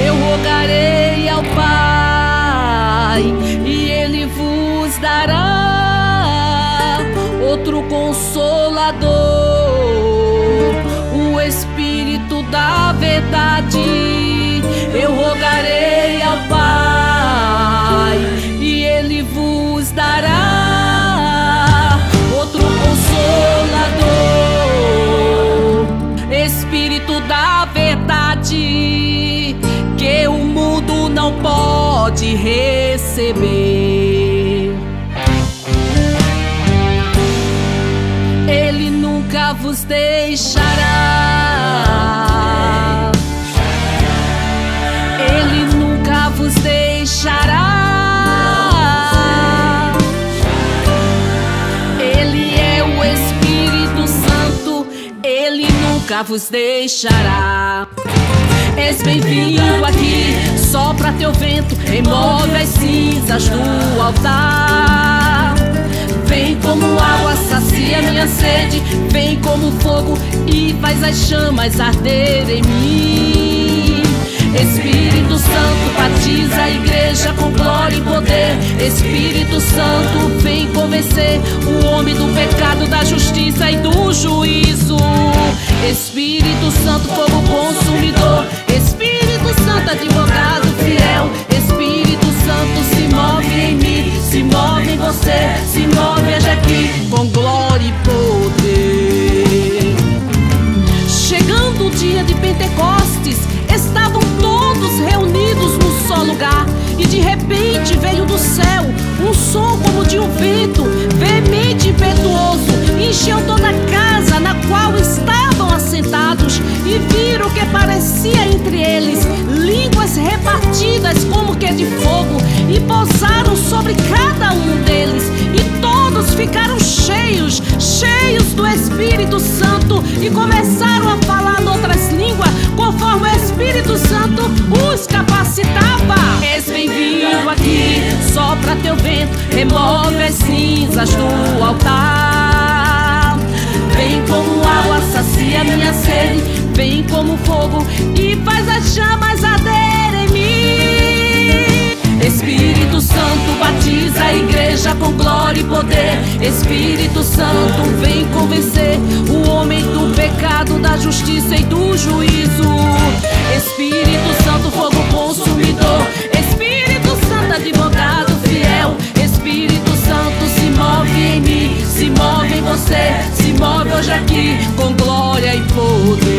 eu rogarei ao Pai, e Ele vos dará outro consolador, o Espírito da Verdade. Pode receber. vos deixará. Ele nunca vos deixará. Ele é o Espírito Santo, ele nunca vos deixará. És bem-vindo aqui, sopra teu vento, remove as cinzas do altar. Vem como água, sacia minha sede. Vem como fogo e faz as chamas arder em mim. Espírito Santo, batiza a igreja com glória e poder. Espírito Santo, vem convencer o homem do pecado, da justiça e do juízo. Espírito Santo, fogo consumidor. Pentecostes, estavam todos reunidos num só lugar, e de repente veio do céu um som como de um vento, veemente e impetuoso, encheu toda a casa na qual estavam assentados, e viram que parecia entre eles línguas repartidas como que de fogo, e pousaram sobre cada um deles, e todos ficaram cheios, cheios do Espírito Santo, e começaram a falar outras línguas, conforme o Espírito Santo os capacitava. És bem-vindo aqui, sopra teu vento, remove as cinzas do altar. Vem como água, sacia minha sede, vem como fogo e faz as chamas arder poder. Espírito Santo, vem convencer o homem do pecado, da justiça e do juízo. Espírito Santo, fogo consumidor. Espírito Santo, advogado fiel. Espírito Santo, se move em mim, se move em você, se move hoje aqui com glória e poder.